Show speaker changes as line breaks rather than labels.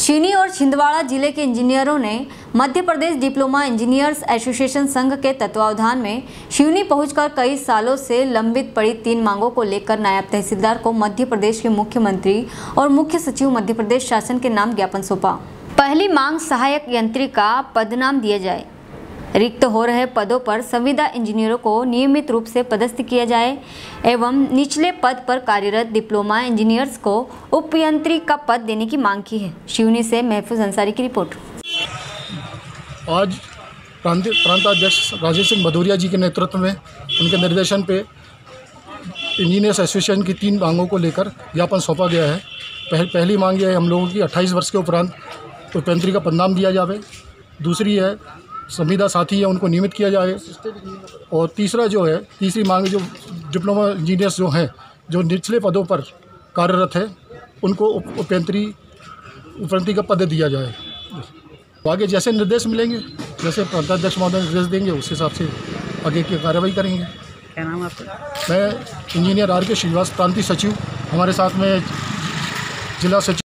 शिनी और छिंदवाड़ा ज़िले के इंजीनियरों ने Madhya Pradesh diploma engineers association संघ के तत्वावधान में शिवनी पहुंचकर कई सालों से लंबित पड़ी तीन मांगों को लेकर नायब तहसीलदार को मध्य प्रदेश के मुख्यमंत्री और मुख्य सचिव मध्य प्रदेश शासन के नाम ज्ञापन सौंपा। पहली मांग सहायक यंत्री का पदनाम दिया जाए। रिक्त हो रहे पदों पर संविदा इंजीनियरों को नियमित रूप से पदस्थ किया जाए एवं निचले पद पर कार्यरत डिप्लोमा इंजीनियर्स को उपयंत्री का पद देने की मांग की है। शिवनी से महफूज अंसारी की रिपोर्ट।
आज प्रांत प्रांताध्यक्ष राजेश सिंह भदौरिया जी के नेतृत्व में उनके निर्देशन पे इंजीनियर्स एसोसिएशन की तीन मांगों को लेकर ज्ञापन सौंपा गया है। पहल, पहली मांग यह है हम लोगों की 28 वर्ष के उपरांत उपयंत्री का पदनाम दिया जाए दूसरी है संविदा साथी है उनको नियमित किया जाए। और तीसरा जो है तीसरी मांग जो डिप्लोमा इंजीनियर्स जो हैं जो निचले पदों पर कार्यरत है उनको उप- उपयंत्री उपयंत्री का पद दिया जाए। आगे जैसे निर्देश मिलेंगे जैसे प्रांताध्यक्ष महोदय निर्देश देंगे उस हिसाब से आगे की कार्रवाई करेंगे।
क्या नाम आपका?
मैं इंजीनियर आर के श्रीनिवास प्रांतीय सचिव हमारे साथ में जिला सचिव